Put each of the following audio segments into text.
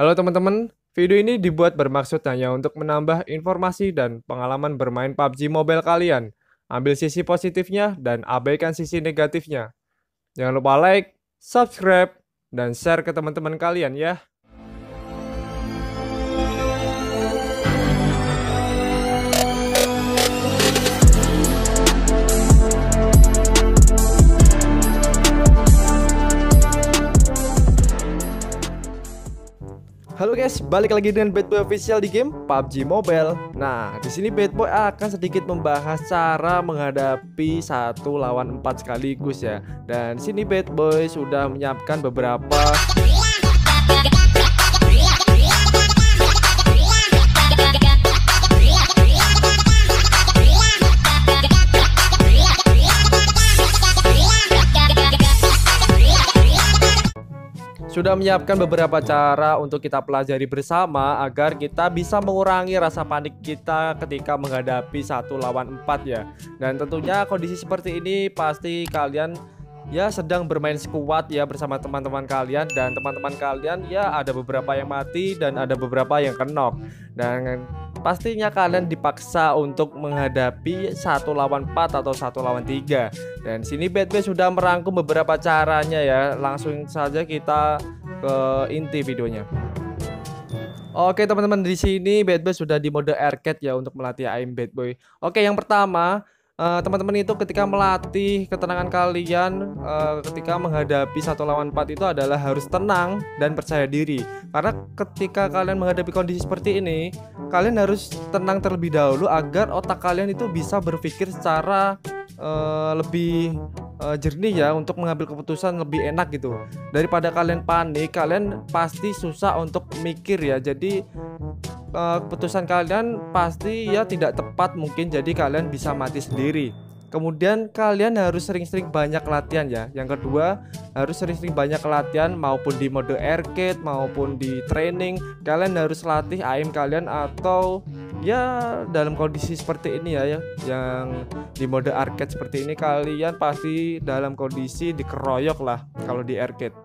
Halo teman-teman, video ini dibuat bermaksud hanya untuk menambah informasi dan pengalaman bermain PUBG Mobile kalian. Ambil sisi positifnya dan abaikan sisi negatifnya. Jangan lupa like, subscribe, dan share ke teman-teman kalian ya. Halo guys, balik lagi dengan Bad Boy Official di game PUBG Mobile. Nah, di sini Bad Boy akan sedikit membahas cara menghadapi satu lawan empat sekaligus ya. Dan di sini Bad Boy sudah menyiapkan beberapa sudah menyiapkan beberapa cara untuk kita pelajari bersama agar kita bisa mengurangi rasa panik kita ketika menghadapi satu lawan empat ya. Dan tentunya kondisi seperti ini pasti kalian ya sedang bermain squad ya bersama teman-teman kalian. Dan teman-teman kalian ya ada beberapa yang mati dan ada beberapa yang kenok dan pastinya kalian dipaksa untuk menghadapi satu lawan 4 atau satu lawan tiga. Dan sini Bad sudah merangkum beberapa caranya ya. Langsung saja kita ke inti videonya. Oke teman-teman di sini Bad Boy sudah di mode arcade ya untuk melatih aim Bad Boy. Oke yang pertama teman-teman uh, itu ketika melatih ketenangan kalian uh, ketika menghadapi satu lawan empat itu adalah harus tenang dan percaya diri. Karena ketika kalian menghadapi kondisi seperti ini kalian harus tenang terlebih dahulu agar otak kalian itu bisa berpikir secara uh, lebih uh, jernih ya untuk mengambil keputusan lebih enak gitu. Daripada kalian panik kalian pasti susah untuk mikir ya. Jadi uh, keputusan kalian pasti ya tidak tepat mungkin jadi kalian bisa mati sendiri. Kemudian kalian harus sering-sering banyak latihan ya. Yang kedua harus sering-sering banyak latihan maupun di mode arcade maupun di training. Kalian harus latih aim kalian atau ya dalam kondisi seperti ini ya, ya. Yang di mode arcade seperti ini kalian pasti dalam kondisi dikeroyok lah kalau di arcade.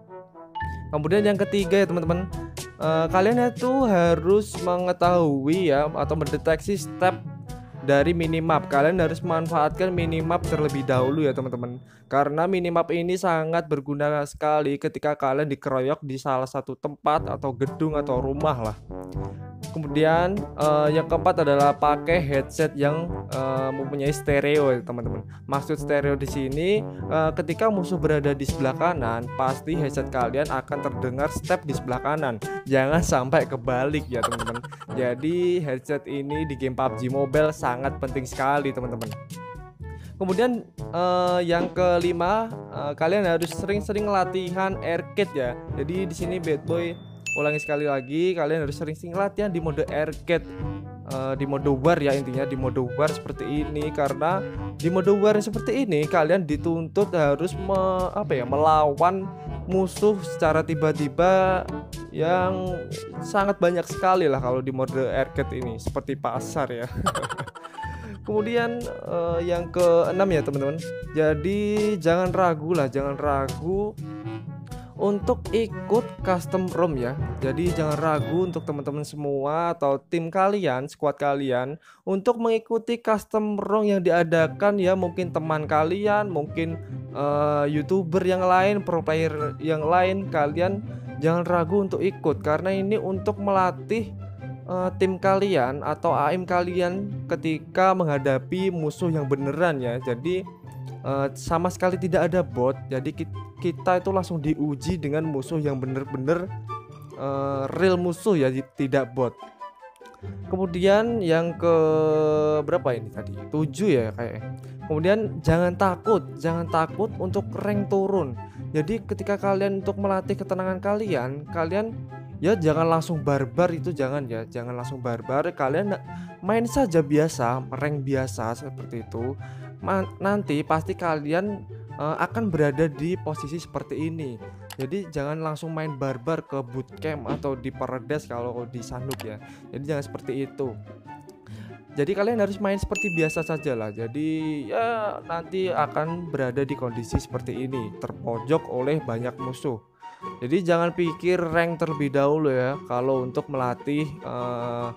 Kemudian yang ketiga ya teman-teman uh, kalian itu harus mengetahui ya atau mendeteksi step dari minimap kalian harus memanfaatkan minimap terlebih dahulu ya teman-teman karena minimap ini sangat berguna sekali ketika kalian dikeroyok di salah satu tempat atau gedung atau rumah lah Kemudian uh, yang keempat adalah pakai headset yang uh, mempunyai stereo ya teman-teman. Maksud stereo di sini uh, ketika musuh berada di sebelah kanan, pasti headset kalian akan terdengar step di sebelah kanan. Jangan sampai kebalik ya teman-teman. Jadi headset ini di game PUBG Mobile sangat penting sekali teman-teman. Kemudian uh, yang kelima, uh, kalian harus sering-sering latihan arcade ya. Jadi di sini Bad Boy ulangi sekali lagi kalian harus sering-sering latihan di mode arcade uh, di mode war ya intinya di mode war seperti ini karena di mode war seperti ini kalian dituntut harus me, apa ya melawan musuh secara tiba-tiba yang sangat banyak sekali lah kalau di mode arcade ini seperti pasar ya Kemudian uh, yang keenam ya teman-teman. Jadi jangan ragu lah, jangan ragu untuk ikut custom room ya. Jadi jangan ragu untuk teman-teman semua atau tim kalian, squad kalian untuk mengikuti custom room yang diadakan ya mungkin teman kalian, mungkin uh, YouTuber yang lain, pro player yang lain, kalian jangan ragu untuk ikut karena ini untuk melatih uh, tim kalian atau AIM kalian ketika menghadapi musuh yang beneran ya. Jadi uh, sama sekali tidak ada bot. Jadi kita kita itu langsung diuji dengan musuh yang bener-bener uh, real musuh ya tidak bot kemudian yang ke berapa ini tadi 7 ya kayak kemudian jangan takut jangan takut untuk rank turun jadi ketika kalian untuk melatih ketenangan kalian kalian ya jangan langsung barbar itu jangan ya jangan langsung barbar kalian main saja biasa rank biasa seperti itu nanti pasti kalian uh, akan berada di posisi seperti ini. Jadi jangan langsung main barbar ke bootcamp atau di Paradise kalau di Sanuk ya. Jadi jangan seperti itu. Jadi kalian harus main seperti biasa saja lah. Jadi ya nanti akan berada di kondisi seperti ini, terpojok oleh banyak musuh. Jadi jangan pikir rank terlebih dahulu ya kalau untuk melatih uh,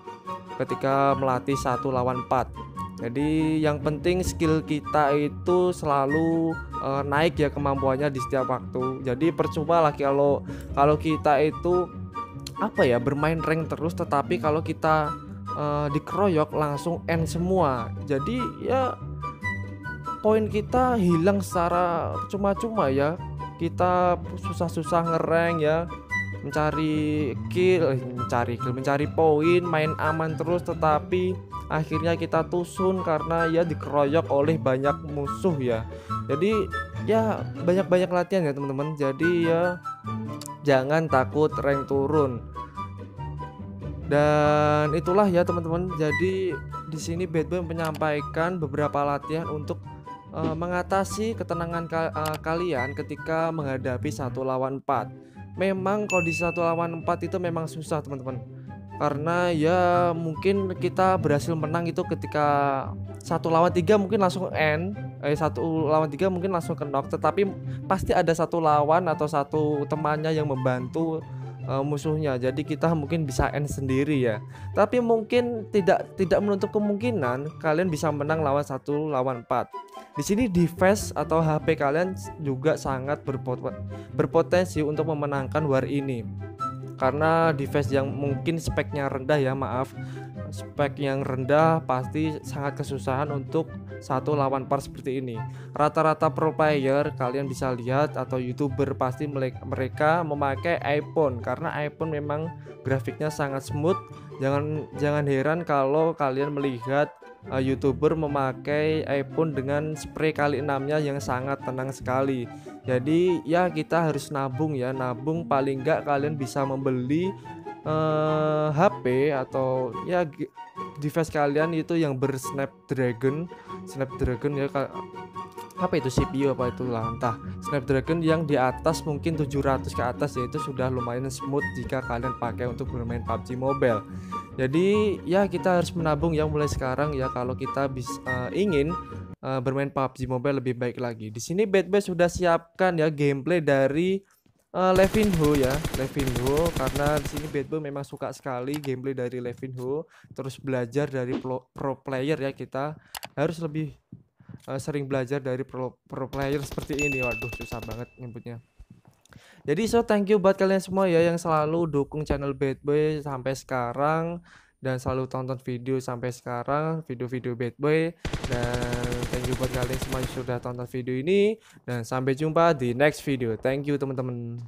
ketika melatih satu lawan 4. Jadi yang penting skill kita itu selalu uh, naik ya kemampuannya di setiap waktu. Jadi percuma lah kalau kalau kita itu apa ya bermain rank terus tetapi kalau kita uh, dikeroyok langsung end semua. Jadi ya poin kita hilang secara cuma-cuma ya kita susah-susah ngereng ya. Mencari kill eh, mencari kill mencari poin main aman terus tetapi akhirnya kita tusun karena ya dikeroyok oleh banyak musuh ya. Jadi ya banyak-banyak latihan ya teman-teman. Jadi ya jangan takut rank turun. Dan itulah ya teman-teman. Jadi di sini Boy menyampaikan beberapa latihan untuk uh, mengatasi ketenangan ka uh, kalian ketika menghadapi satu lawan empat. Memang kondisi satu lawan empat itu memang susah teman-teman. Karena ya mungkin kita berhasil menang itu ketika satu lawan tiga mungkin langsung end, eh satu lawan tiga mungkin langsung ke knock. Tetapi pasti ada satu lawan atau satu temannya yang membantu uh, musuhnya. Jadi kita mungkin bisa end sendiri ya. Tapi mungkin tidak tidak menutup kemungkinan kalian bisa menang lawan satu lawan empat. Di sini device atau HP kalian juga sangat berpotensi untuk memenangkan war ini. Karena device yang mungkin speknya rendah ya, maaf. Spek yang rendah pasti sangat kesusahan untuk satu lawan par seperti ini. Rata-rata pro player kalian bisa lihat atau YouTuber pasti mereka memakai iPhone karena iPhone memang grafiknya sangat smooth. Jangan jangan heran kalau kalian melihat uh, youtuber memakai iPhone dengan spray kali enamnya yang sangat tenang sekali jadi ya kita harus nabung ya nabung paling enggak kalian bisa membeli uh, eh, HP atau ya device kalian itu yang bersnapdragon Snapdragon ya apa itu CPU apa itu lah entah Snapdragon yang di atas mungkin 700 ke atas yaitu sudah lumayan smooth jika kalian pakai untuk bermain PUBG Mobile. Jadi ya kita harus menabung ya mulai sekarang ya kalau kita bisa uh, ingin uh, bermain PUBG Mobile lebih baik lagi. Di sini Bad sudah siapkan ya gameplay dari uh, Levinho ya Levinho. Karena di sini Boy memang suka sekali gameplay dari Levinho. Terus belajar dari pro, pro player ya kita. Harus lebih uh, sering belajar dari pro, pro player seperti ini. Waduh susah banget nyebutnya jadi so thank you buat kalian semua ya yang selalu dukung channel Bad sampai sekarang dan selalu tonton video sampai sekarang video-video Bad Boy. Dan thank you buat kalian semua yang sudah tonton video ini. Dan sampai jumpa di next video. Thank you teman-teman